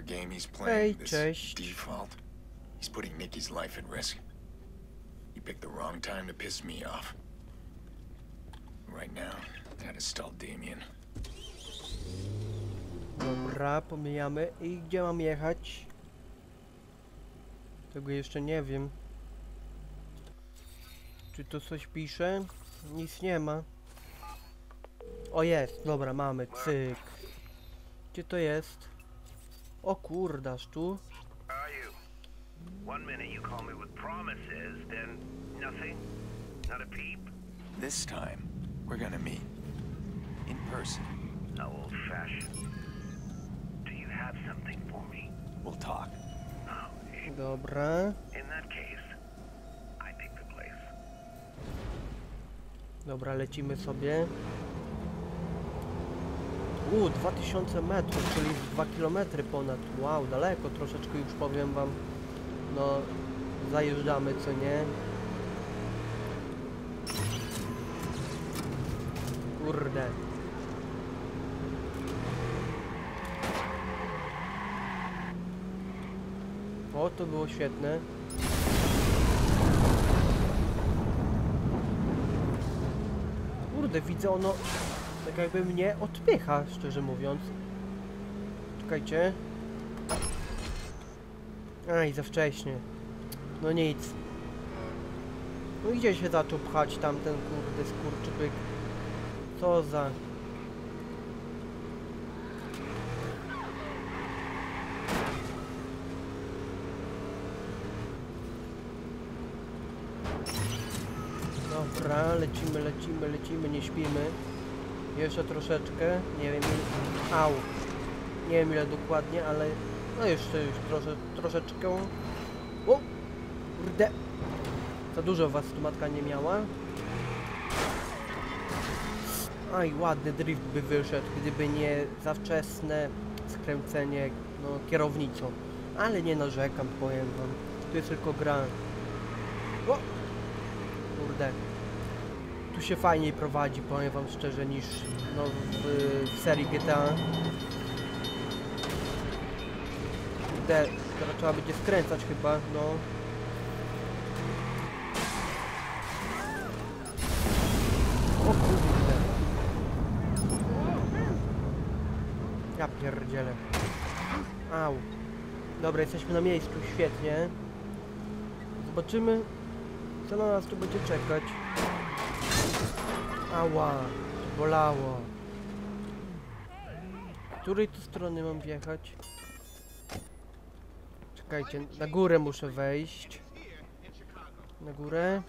game he's Hej, playing, this cześć. default, he's putting Nikki's life at risk. He picked the wrong time to piss me off. Right now, that is Damien. Dobra, pomijamy. I gdzie mam jechać? Tego jeszcze nie wiem. Czy to coś pisze? Nic nie ma. O jest, dobra, mamy, cyk. Gdzie to jest? O kurdaż, tu? One minute you call me with promises, then nothing? Not a peep? This time, we're gonna meet. In person. How old fashioned. Do you have something for me? We'll talk. Oh, Dobra. in that case, I pick the place. Dobra, lecimy sobie. U, 2000 metrów, czyli 2 km ponad. Wow, daleko troszeczkę już powiem wam. No, zajeżdżamy, co nie? Kurde. O, to było świetne. Kurde, widzę ono tak jakby mnie odpycha, szczerze mówiąc. Czekajcie. Aj, za wcześnie. No nic. No i gdzie się zaczął pchać tamten kurde skurczybyk? Co za... Dobra, lecimy, lecimy, lecimy, nie śpimy. Jeszcze troszeczkę, nie wiem ile... Au. Nie wiem ile dokładnie, ale... No jeszcze już trosze, troszeczkę. O! Kurde. Za dużo was tu matka nie miała. Aj, ładny drift by wyszedł, gdyby nie za wczesne skręcenie no, kierownicą. Ale nie narzekam, powiem wam. To jest tylko gra. O! Kurde. Tu się fajniej prowadzi, powiem wam szczerze, niż no, w, w serii GTA. Kurde, teraz trzeba będzie skręcać chyba, no. O kurde. Ja pierdzielę. Au. Dobra, jesteśmy na miejscu, świetnie. Zobaczymy, co na nas tu będzie czekać. Ała, bolało. Której tu strony mam wjechać? Czekajcie, na górę muszę wejść. Na górę?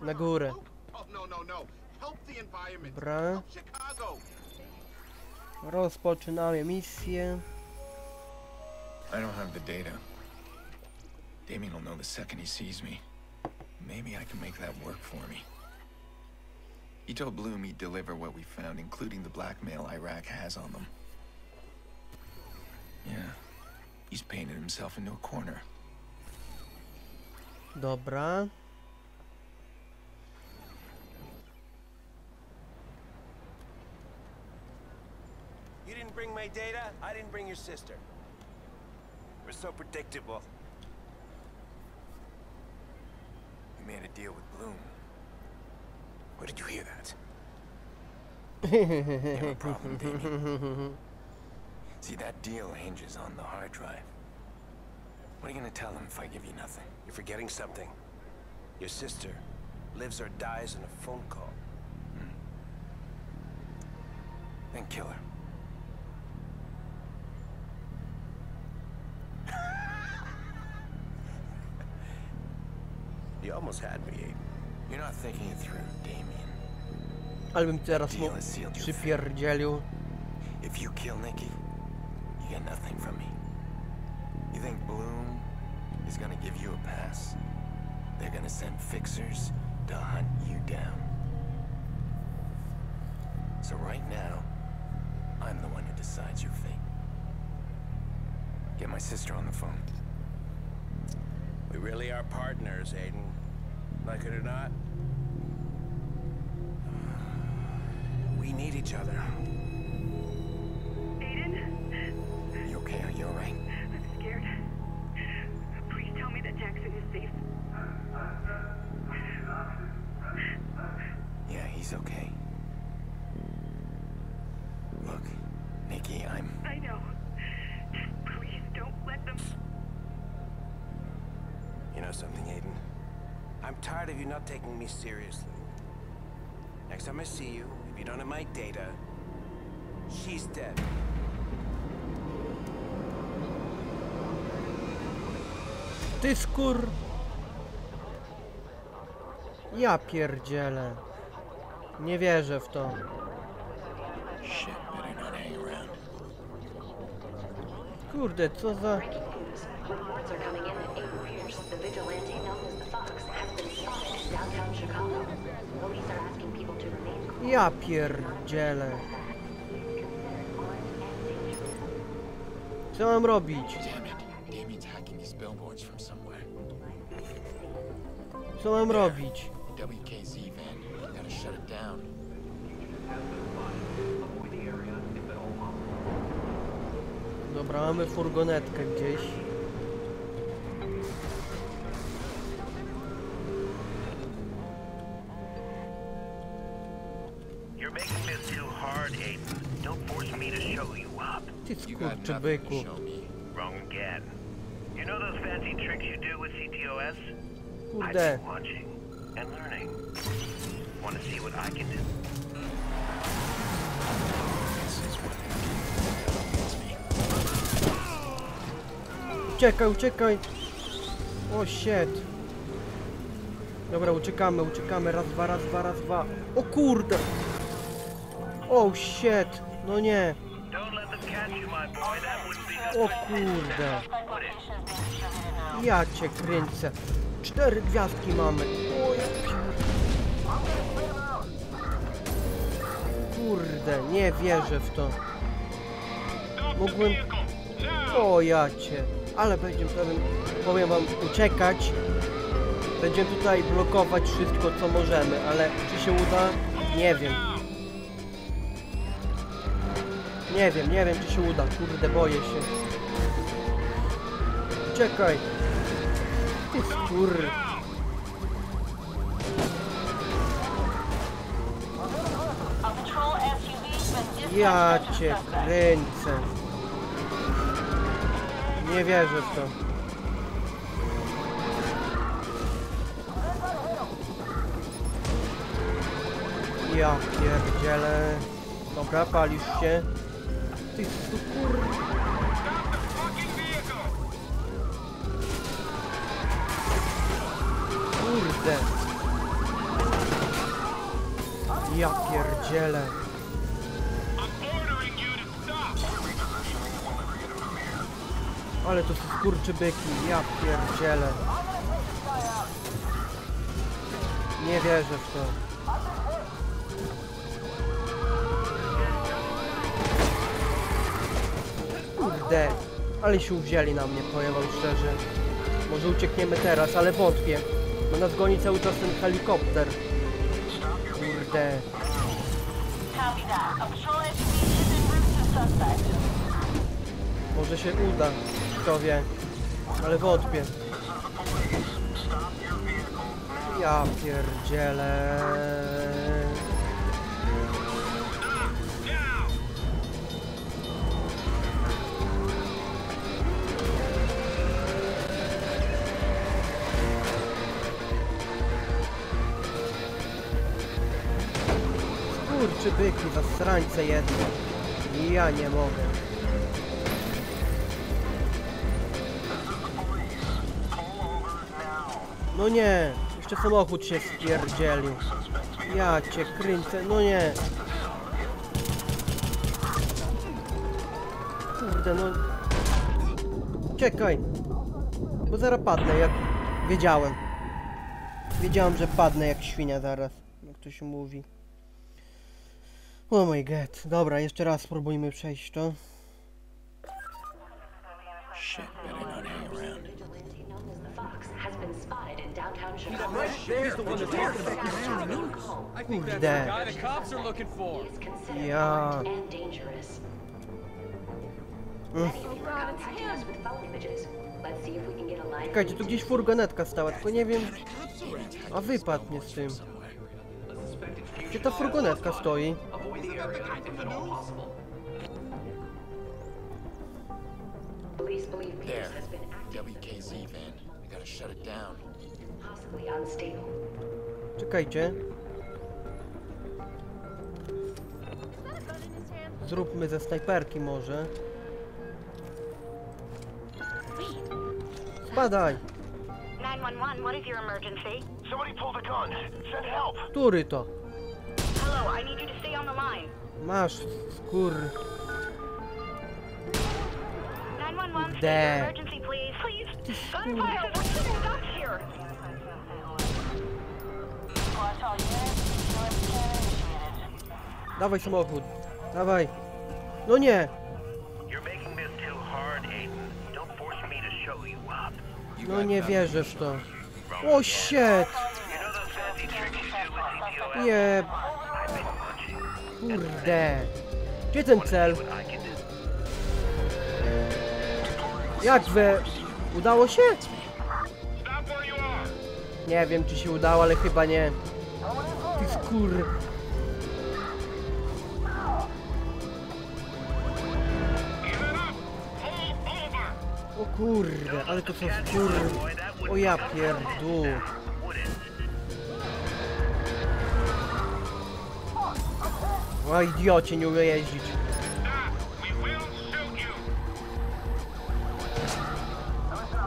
Na górę. Dobra. Rozpoczynamy misję. I don't have the data. Damien will know the second he sees me. Maybe I can make that work for me. He told Bloom he'd deliver what we found, including the blackmail Iraq has on them. Yeah, he's painted himself into a corner. Dobra. You didn't bring my data, I didn't bring your sister. We're so predictable. We made a deal with Bloom. Where did you hear that? You have a problem, Damien. See, that deal hinges on the hard drive. What are you gonna tell them if I give you nothing? You're forgetting something. Your sister lives or dies in a phone call. Hmm. Then kill her. You almost had me, Aiden. You're not thinking it through, Damien. Ale bym teraz mu Deal is sealed, you przypierdzielił. If you kill Nikki, you get nothing from me. You think Bloom is gonna give you a pass? They're gonna send fixers to hunt you down. So right now, I'm the one who decides your fate. Get my sister on the phone. We really are partners, Aiden. Like it or not. We need each other. Aiden? You okay? Are you alright? I'm scared. Please tell me that Jackson is safe. Yeah, he's okay. Look, Nikki, I'm... I know. Just please don't let them... You know something, Aiden? I'm tired of you not taking me seriously. Next time I see you, you don't have my data, she's dead. Ty skur... Ja pierdzielę. Nie wierzę w to. Shit, better not hang around. Kurde, co za... Ja pierdzielę. Co mam robić? Co mam robić? Dobra, mamy furgonetkę gdzieś. Gets me. Uciekaj, uciekaj! O shit. Dobra, uciekamy, uciekamy. Raz, dwa, raz, dwa, raz, dwa. O kurde! O shit! No nie! O kurde! Ja cię kręcę. Cztery gwiazdki mamy. O Kurde, nie wierzę w to. Mógłbym... O ja cię. Ale będziemy pewien, powiem wam, uciekać. Będziemy tutaj blokować wszystko, co możemy, ale czy się uda? Nie wiem. Nie wiem, nie wiem, czy się uda. Kurde, boję się. Uciekaj. Ty skur... Ja cię kręcę. Nie wierzę w to. Ja pierdzielę. Dobra, palisz się. Ty skur... Kurde. Ja pierdzielę. Ale to są skurczybyki, ja pierdzielę. Nie wierzę w to. Kurde, ale się uwzięli na mnie, powiem wam szczerze. Może uciekniemy teraz, ale wątpię. Bo nas goni cały czas ten helikopter. Kurde. Może się uda, kto wie. Ale wątpię. Ja pierdzielę. Kurczy byki, zasrańce jedne. Ja nie mogę. No nie, jeszcze samochód się spierdzielił. Ja cię kręcę, no nie. Kurde, no. Czekaj. Bo zaraz padnę, jak wiedziałem. Wiedziałem, że padnę jak świnia zaraz, jak to się mówi. Oh my god. Dobra, jeszcze raz spróbujmy przejść to. Shit, better not hang around. Kurde. Guy the cops are looking for. He is considered Yeah. armed and dangerous. Many of you are contacting us with phone images. Let's see if we can get a line of Czekajcie, tu gdzieś furgonetka stała, tylko nie wiem... A wypadnie z tym. Gdzie ta furgonetka stoi? Police believe Pierce There. has been active. WKZ van. We gotta shut it down. Possibly unstable. Czekajcie. Zróbmy ze snajperki może. Spadaj! 911, what is your emergency? Somebody pulled a gun. Send help. Który to? Hello, I need you to Masz skór. 911, There. stay your emergency, please. Please. Gunfire, we're stuck here. Watch all units, USP initiated. Dawaj samochód. Dawaj. No nie! You're making this too hard, Aiden. Don't force me to show you up. You No nie wierzę w to. O shit! You kurde. Gdzie ten cel? Jak wy? Udało się? Nie wiem czy się udało, ale chyba nie. Ty skór. O kurde, ale to są skór. O ja pierdu. O idiocie, nie umie jeździć.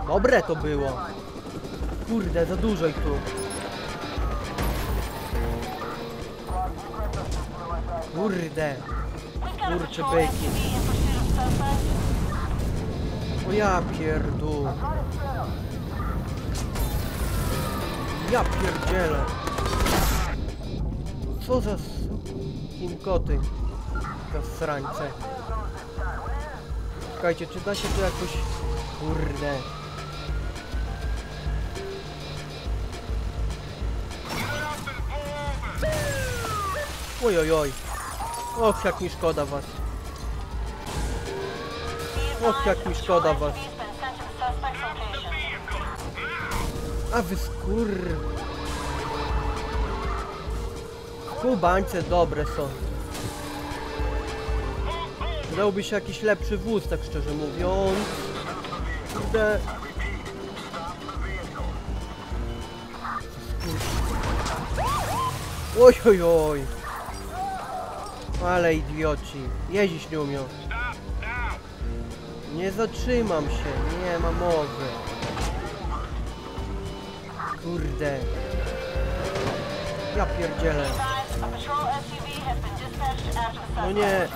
Dobre to było. Kurde, za dużo ich tu. Kurde. Kurczę byki. O ja pierdu. Ja pierdzielę. Co za kim koty? Zasrańce. Czekajcie, czy da się tu jakoś... Kurde. Oj, oj, oj. Och, jak mi szkoda was. Och, jak mi szkoda was. A wy skór... Kubańce dobre są. Dałby się jakiś lepszy wóz, tak szczerze mówiąc. Kurde... Oj, oj, oj. Ale idioci. Jeździć nie umią. Nie zatrzymam się. Nie ma mowy. Kurde. Ja pierdzielę. No nie.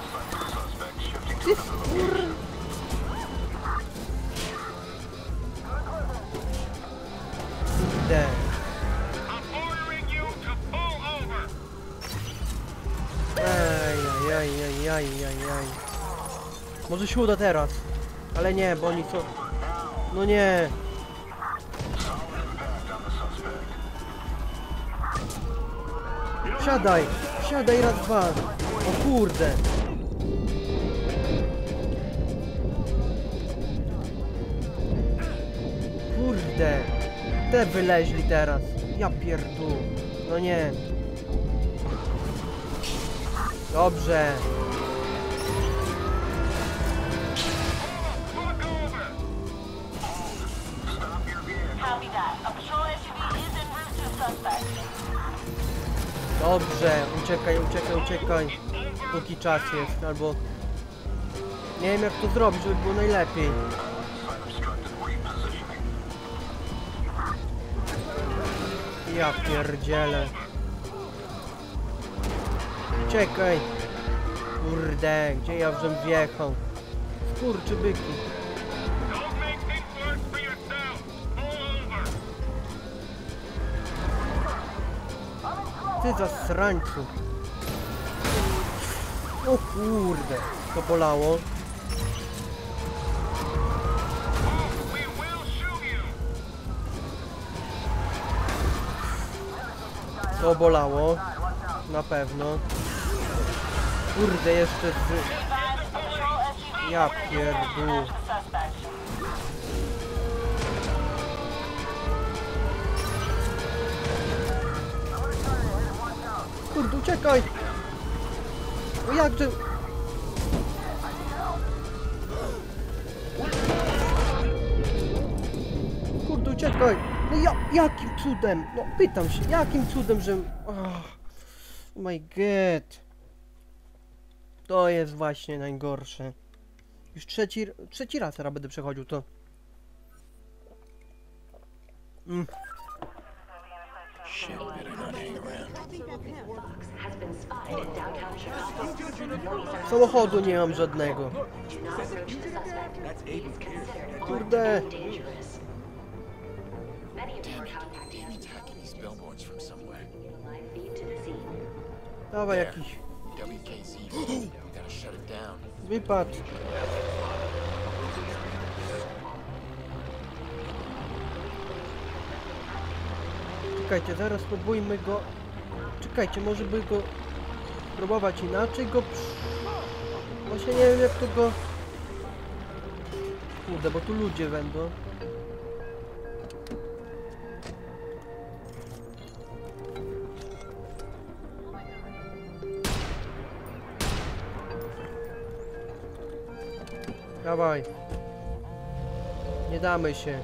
Ty skór... Kurde. Ej, aj, aj, aj, aj, aj. Może się uda teraz. Ale nie, bo oni co... No nie. Siadaj, siadaj raz, dwa. O kurde. Kurde. Te wyleźli teraz. Ja pierdu. No nie. Dobrze. Dobrze, uciekaj, uciekaj, uciekaj. Póki czas jest, albo... Nie wiem jak to zrobić, żeby było najlepiej. Ja pierdzielę. Uciekaj. Kurde, gdzie ja żem wjechał? Skurczy byki. Ty zasrańcu. O kurde, to bolało. To bolało. Na pewno. Kurde, jeszcze z... Ja suspect. Kurde, uciekaj! Jakże... Kurde, uciekaj! No ja, jakim cudem? No pytam się, jakim cudem, że... Oh, my god. To jest właśnie najgorsze. Już trzeci, trzeci raz teraz będę przechodził to. Mm. Around. Samochodu nie mam żadnego. Kurde. Dawaj jakiś WKZ. We gotta shut it down. wypad. Czekajcie, zaraz spróbujmy go... Czekajcie, może by go... Próbować inaczej go... Właśnie nie wiem jak to go... Kurde, bo tu ludzie będą. Dawaj. Nie damy się.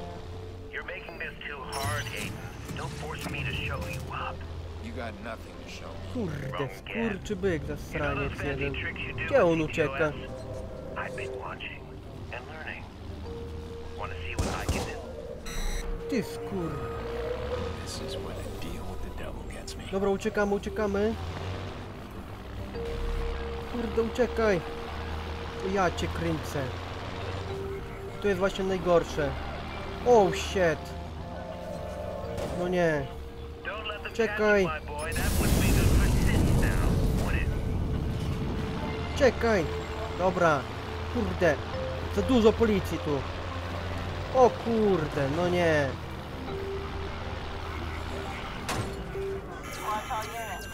Is where the deal with the devil gets me. Dobra, uciekamy, uciekamy. Kurde, uciekaj. Ja cię kręcę. To jest właśnie najgorsze. Oh shit. No nie. Czekaj. Czekaj. Dobra. Kurde. Za dużo policji tu. O kurde, no nie.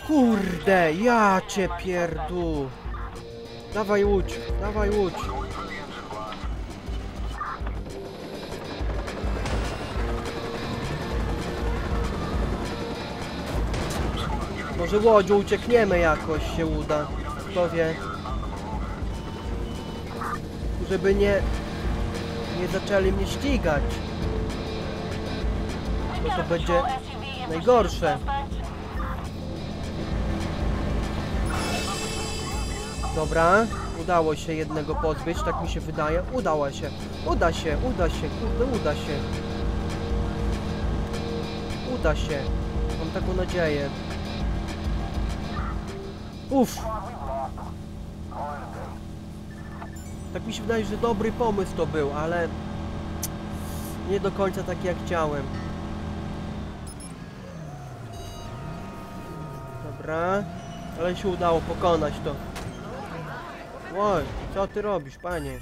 Kurde, ja cię pierdu. Dawaj łódź, dawaj łódź. Może łodzią uciekniemy jakoś się uda. Kto wie. Żeby nie... Nie zaczęli mnie ścigać. Bo to będzie najgorsze. Dobra, udało się jednego pozbyć, tak mi się wydaje. Udało się, uda się, uda się, kurde, uda się. Uda się. Mam taką nadzieję. Uff. Tak mi się wydaje, że dobry pomysł to był, ale nie do końca taki jak chciałem. Dobra, ale się udało pokonać to. Oj, co ty robisz, panie?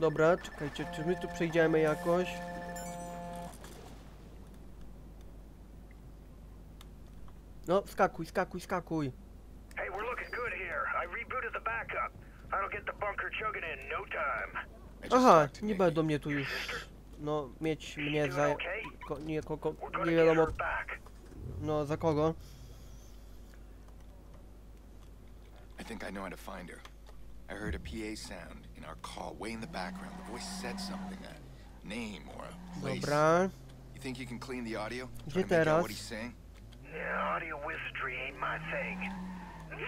Dobra, czekajcie, czy my tu przejdziemy jakoś? No, skakuj, skakuj, skakuj. Hey, we're looking good here. I rebooted the backup. That'll get the bunker chugging in no time. Aha, nie będą mnie tu już, no, mieć mnie za... Ko, nie, ko, ko, We're nie wiadomo, no, za kogo. I think I know how to find her. I heard a PA sound in our call way in the background. The voice said something, a name or a place. Dobra, You think you can clean the audio? Gdzie Try to make out teraz? what he's saying? Yeah, audio wizardry ain't my thing.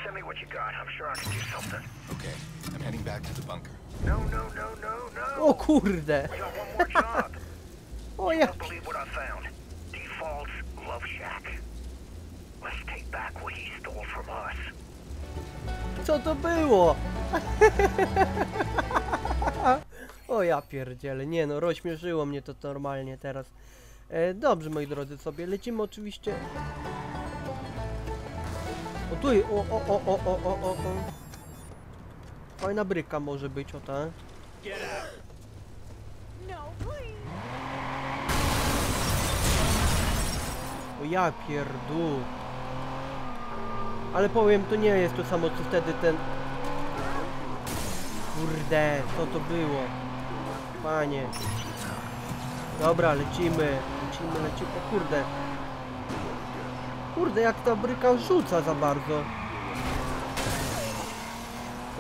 Send me what you got. I'm sure I can do something. Okay, I'm heading back to the bunker. No, no, no, no, no. o kurde, We got one more job. o ja, believe what I found. Default's Love Shack. Let's take back what he stole from us. co to było? o ja pierdzielę, nie no, rozśmieszyło mnie to normalnie teraz. E, dobrze, moi drodzy, sobie lecimy oczywiście. O tu, o, o, o, o, o, o, o, o. Fajna bryka może być, o ta. O ja pierdu. Ale powiem, to nie jest to samo co wtedy ten... Kurde, co to było? Panie. Dobra, lecimy, lecimy, lecimy, o kurde. Kurde, jak ta bryka rzuca za bardzo.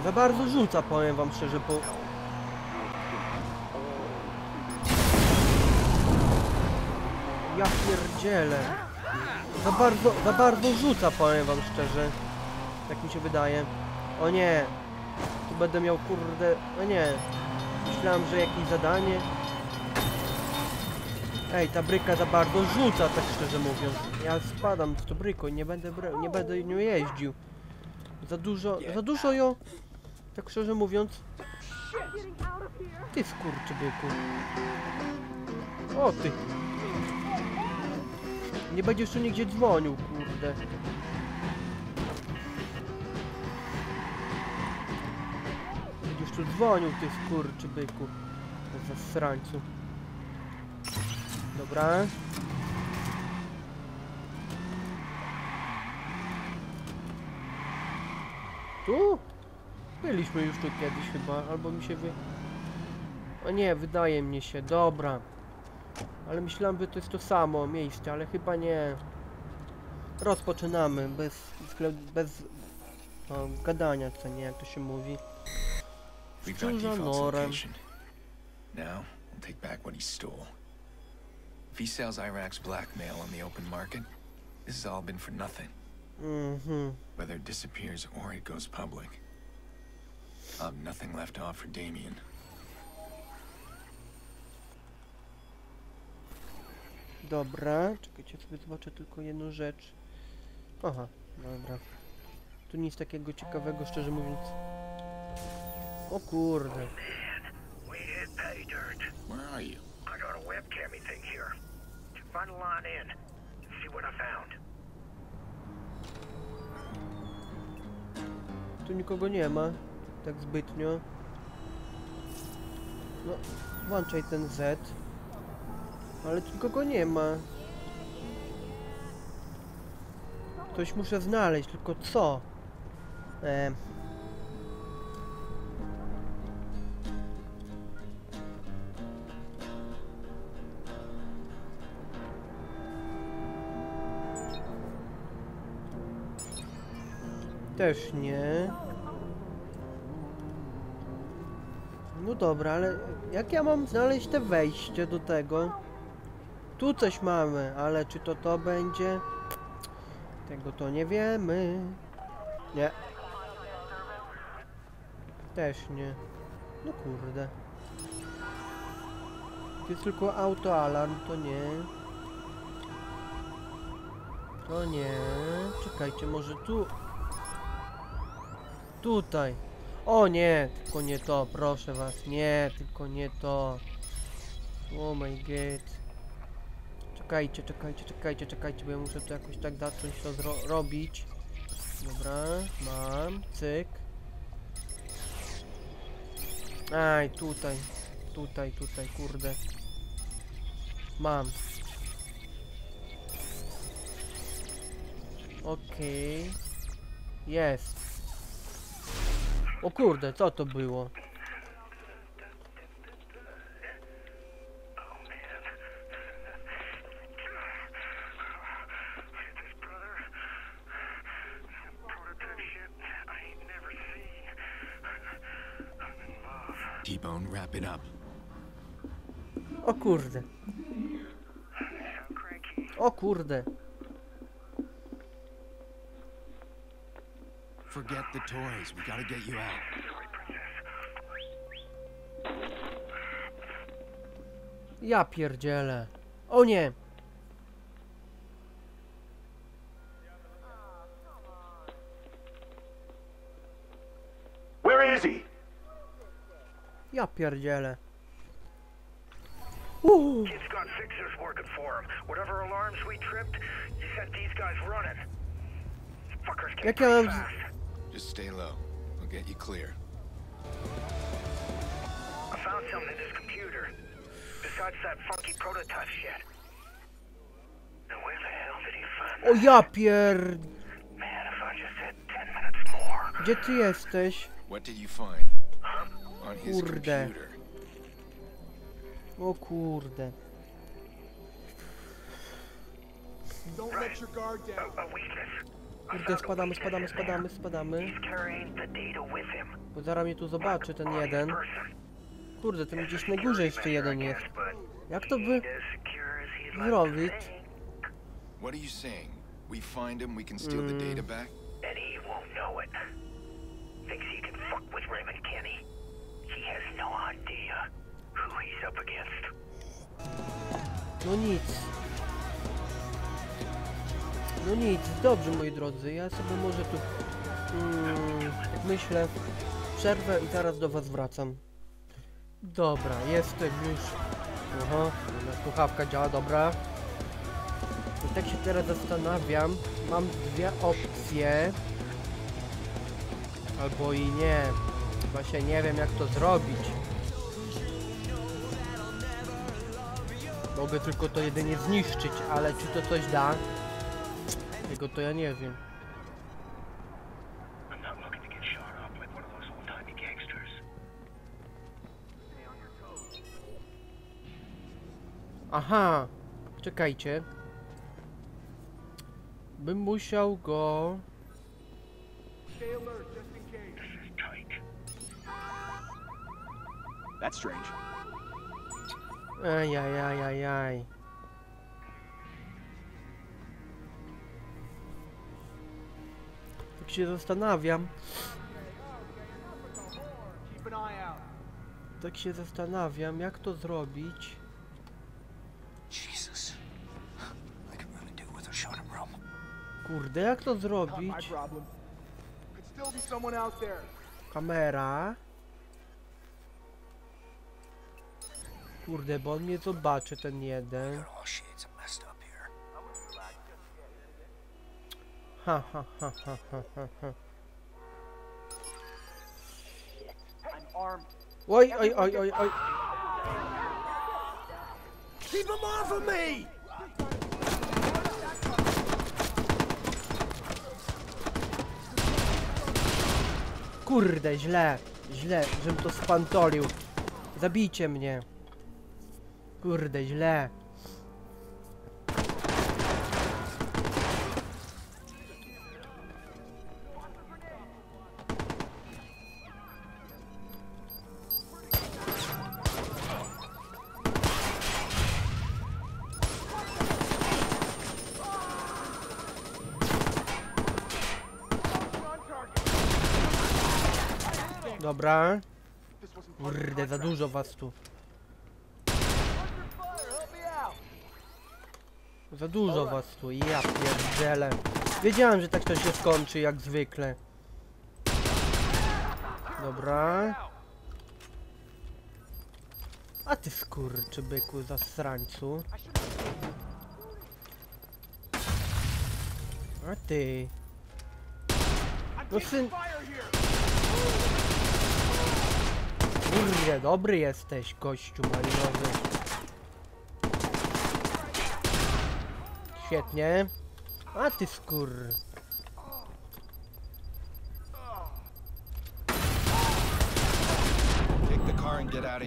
Za bardzo rzuca, powiem wam szczerze, bo... Ja pierdzielę. Za bardzo, za bardzo rzuca, powiem wam szczerze. Tak mi się wydaje. O nie. Tu będę miał, kurde... O nie. Myślałem, że jakieś zadanie... Ej, ta bryka za bardzo rzuca, tak szczerze mówiąc. Ja spadam w to bryko i nie będę nie będę nią jeździł. Za dużo, za dużo ją... Tak szczerze mówiąc... Ty skurczybyku. O ty. Nie będziesz tu nigdzie dzwonił, kurde. Będziesz tu dzwonił, ty skurczybyku. Zasrańcu. Dobra. Tu? Byliśmy już tu kiedyś chyba, albo mi się wy... O nie, wydaje mi się, dobra. Ale myślałem, że to jest to samo miejsce, ale chyba nie. Rozpoczynamy, bez, bez o, gadania, co nie, jak to się mówi. Szczurza default's norem. Now, we'll take back what he stole. If he sells Iraq's blackmail on the open market, this has all been for nothing. Mhm. Whether it disappears or it goes public. I'll have nothing left to offer Damien. Dobra, czekajcie, sobie zobaczę tylko jedną rzecz. Aha, dobra. Tu nic takiego ciekawego, szczerze mówiąc. O kurde. We hit pay dirt. Where are you? I got a webcammy thing here. In. See what I found. Tu nikogo nie ma, tak zbytnio. No, włączaj ten Z. Ale tu nikogo nie ma. Coś muszę znaleźć, tylko co? E. Też nie. No dobra, ale jak ja mam znaleźć te wejście do tego? Tu coś mamy, ale czy to to będzie? Tego to nie wiemy. Nie. Też nie. No kurde. To jest tylko autoalarm, to nie. To nie. Czekajcie, może tu. Tutaj. O nie, tylko nie to, proszę was. Nie, tylko nie to. Oh my god. Czekajcie, czekajcie, czekajcie, czekajcie, bo ja muszę to jakoś tak zacząć to robić. Dobra, mam, cyk. Aj, tutaj, tutaj, tutaj, kurde. Mam. Okej. Jest. O kurde, co to było? T-Bone, wrap it up. O kurde, o kurde. Forget the toys. We gotta get you out. Sorry, princess. Ja pierdzielę. O nie! Where is he? Ja pierdzielę. Uuu, Kid's got fixers working for him. Whatever alarms we tripped, you set these guys running. Fuckers get Jak mam fast. Just stay low. We'll get you clear. I found something in his computer. Besides that funky prototype shit. Now where the hell did he find o that? ja pier... Man, if I just had ten minutes more. Gdzie ty jesteś? What did you find? On his Kurde. computer. O kurde. Don't let your guard A, down. a weakness. Kurde, spadamy, spadamy, spadamy, spadamy. Bo zaraz mnie tu zobaczy ten jeden. Kurde, tam gdzieś na górze jeszcze jeden jest. Jak to he zrobić? What are you saying? We find him, we can steal the data back? And he won't know it. Thinks he can fuck with Raymond Kenny. He has no idea who he's up against. No nic. No nic, dobrze moi drodzy, ja sobie może tu mm, myślę przerwę i zaraz do was wracam. Dobra, jestem już. Aha, słuchawka działa, dobra. I tak się teraz zastanawiam, mam dwie opcje. Albo i nie. Właśnie nie wiem jak to zrobić. Mogę tylko to jedynie zniszczyć, ale czy to coś da? Tego to ja nie wiem. Aha! Czekajcie. Bym musiał go... Stay alert, just in case. This się zastanawiam. Tak się zastanawiam, jak to zrobić. Kurde, jak to zrobić? Kamera. Kurde, bo on nie zobaczy ten jeden. Ha ha ha ha ha ha ha. I'm armed. Oj, oj, oj, oj, oj. Keep him off of me! Kurde, źle, źle, żem to spantolił. Zabijcie mnie. Kurde, źle. Dobra. Kurde, za dużo was tu. Za dużo was tu, ja pierdzielę. Wiedziałem, że tak to się skończy, jak zwykle. Dobra. A ty skurczy byku, zasrańcu. A ty. No syn... Kurde, dobry jesteś, gościu malinowy. Świetnie. A ty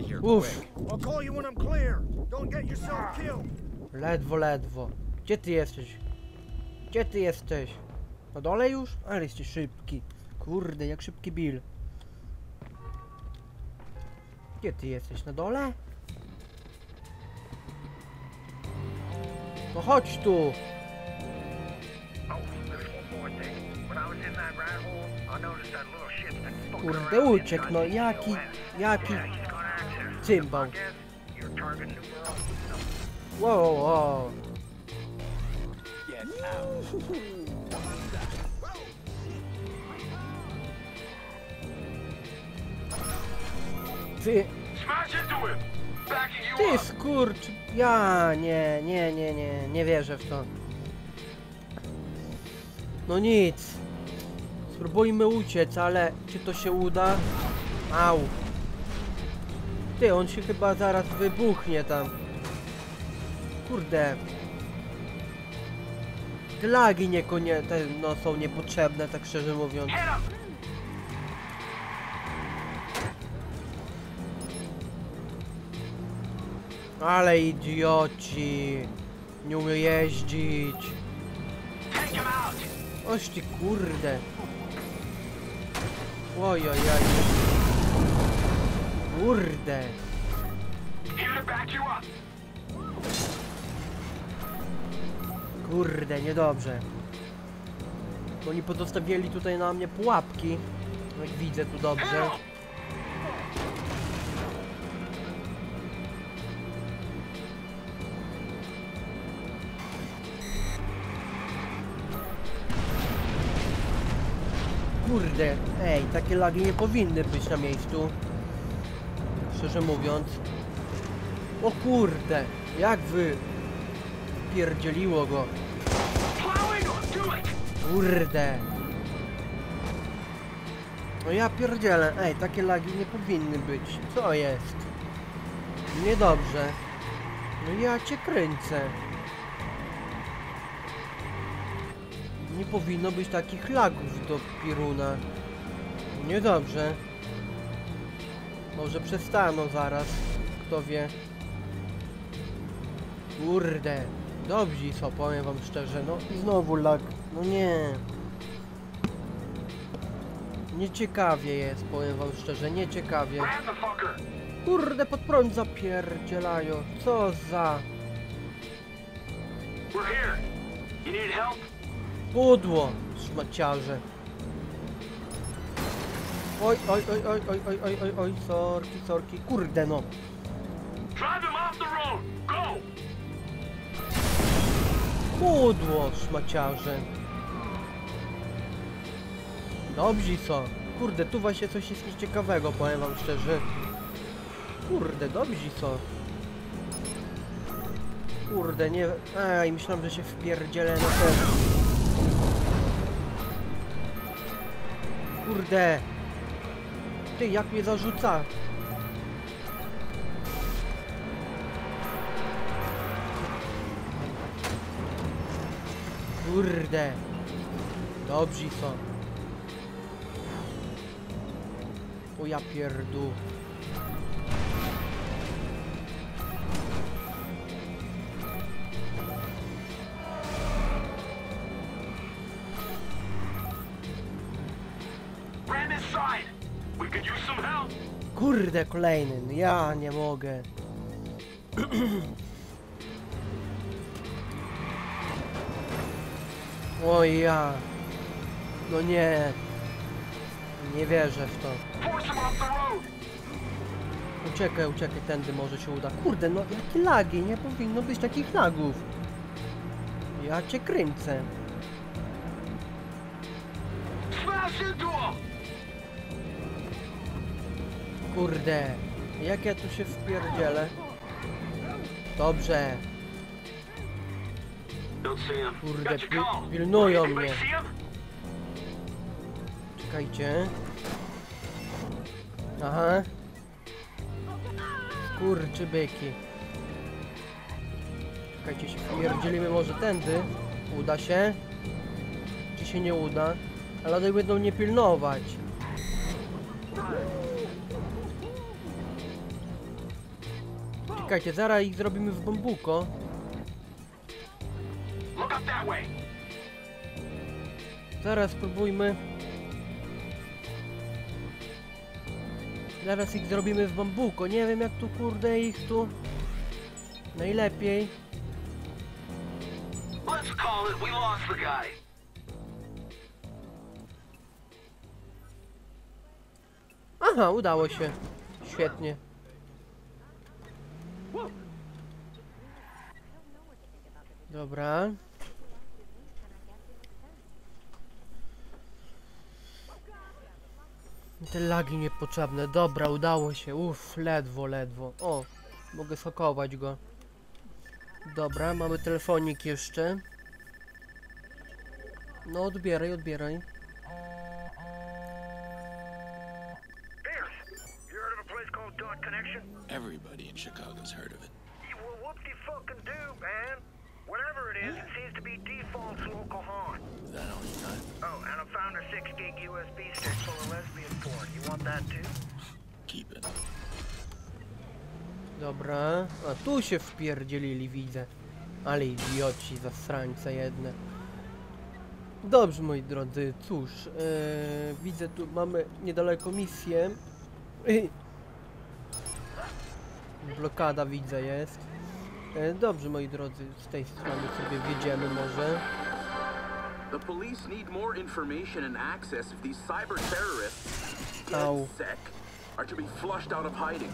here, Uff, ledwo, ledwo. Gdzie ty jesteś? Gdzie ty jesteś? Na dole już? Ale jesteś szybki. Kurde, jak szybki Bill. Gdzie ty jesteś? Na dole? No chodź tu! Kurde, uciekł, no jaki, jaki cymbał. Wow, wow. Ty, Ty skurcz... Ja, nie, nie, nie, nie, nie wierzę w to. No nic. Spróbujmy uciec, ale czy to się uda? Au. Ty, on się chyba zaraz wybuchnie tam. Kurde. Te lagi no, są niepotrzebne, tak szczerze mówiąc. Ale idioci. Nie umie jeździć. Oś ty kurde. Ojojoj. Kurde. Kurde, niedobrze. Oni pozostawili tutaj na mnie pułapki. Jak widzę tu dobrze. Kurde, ej, takie lagi nie powinny być na miejscu. Szczerze mówiąc. O kurde, jak wy... Pierdzieliło go. Kurde. No ja pierdzielę, ej, takie lagi nie powinny być. Co jest? Niedobrze. No ja cię kręcę. Nie powinno być takich lagów do Piruna. Niedobrze. Może przestaną zaraz. Kto wie. Kurde. Dobrzy są, powiem wam szczerze. No i znowu lag. No nie. Nieciekawie jest, powiem wam szczerze. Nieciekawie. Kurde, pod prąd zapierdzielają. Co za... We're here. You need help? Pudło, szmaciarze. Oj, oj, oj, oj, oj, oj, oj, oj, oj, sorki, sorki, kurde no. Pudło, szmaciarze. Dobrzy są. Kurde, tu właśnie coś jest ciekawego, powiem wam szczerze. Kurde, dobrzy są. Kurde, nie... Ej, myślałem, że się wpierdzielę na pewno. Kurde. Ty, jak mnie zarzuca? Kurde. Dobrzy są. O ja pierdu. Kurde, kolejny. No Ja nie mogę. O ja. No nie. Nie wierzę w to. Uciekaj, uciekaj, tędy może się uda. Kurde, no jakie lagi? Nie powinno być takich lagów. Ja cię kręcę. Smash into him. Kurde. Jak ja tu się wpierdzielę? Dobrze. Kurde, call. pilnują mnie. Czekajcie. Aha. Kurczy byki. Czekajcie, się wpierdzielimy może tędy. Uda się? Czy się nie uda? Ale będą nie pilnować. Czekajcie, zaraz ich zrobimy w bambuko. Zaraz spróbujmy. Zaraz ich zrobimy w bambuko. Nie wiem jak tu kurde ich tu. Najlepiej. Let's call it. We lost the guy. Aha, udało się. Świetnie. Dobra. Te lagi niepotrzebne. Dobra, udało się. Uff, ledwo, ledwo. O, mogę skokować go. Dobra, mamy telefonik jeszcze. No, odbieraj, odbieraj. Pierce, you heard of Connection? Everybody in Chicago's heard of it. Well, whoop-de-fucking do, man. Whatever it is, it seems to be default's local haunt. Is that all you got? Oh, and I found a 6-gig USB stick full of lesbian porn. You want that too? Keep it. Dobra, a tu się wpierdzielili, widzę. Ale idioci, zasrańce jedne. Dobrze, moi drodzy, cóż, e, widzę tu mamy niedaleko misję. Ej. Blokada widzę jest. Dobrze, moi drodzy, z tej strony sobie wjedziemy może. The police need more information and access if these cyber terrorists, Ow. sec, are to be flushed out of hiding.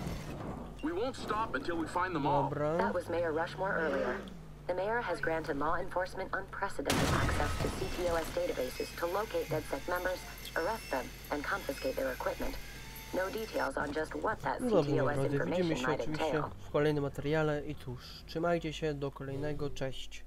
We won't stop until we find them all. Dobra. That was Mayor Rushmore earlier. The mayor has granted law enforcement unprecedented access to CTOS databases to locate DedSec members, arrest them, and confiscate their equipment. No No dobrze, moi drodzy, widzimy się oczywiście w kolejnym materiale i cóż, trzymajcie się, do kolejnego, cześć.